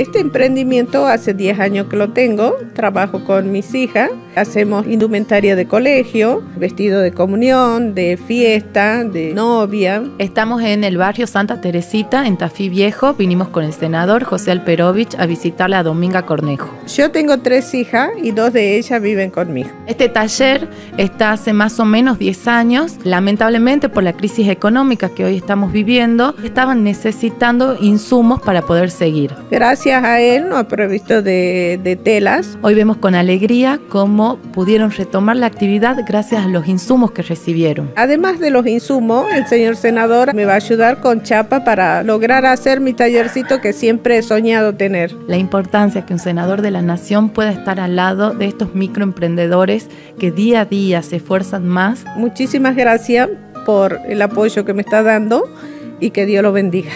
Este emprendimiento hace 10 años que lo tengo, trabajo con mis hijas, hacemos indumentaria de colegio, vestido de comunión, de fiesta, de novia. Estamos en el barrio Santa Teresita, en Tafí Viejo, vinimos con el senador José Alperovich a visitarle a Dominga Cornejo. Yo tengo tres hijas y dos de ellas viven conmigo. Este taller está hace más o menos 10 años, lamentablemente por la crisis económica que hoy estamos viviendo, estaban necesitando insumos para poder seguir. Gracias a él nos ha provisto de, de telas. Hoy vemos con alegría cómo pudieron retomar la actividad gracias a los insumos que recibieron. Además de los insumos, el señor senador me va a ayudar con chapa para lograr hacer mi tallercito que siempre he soñado tener. La importancia que un senador de la nación pueda estar al lado de estos microemprendedores que día a día se esfuerzan más. Muchísimas gracias por el apoyo que me está dando y que Dios lo bendiga.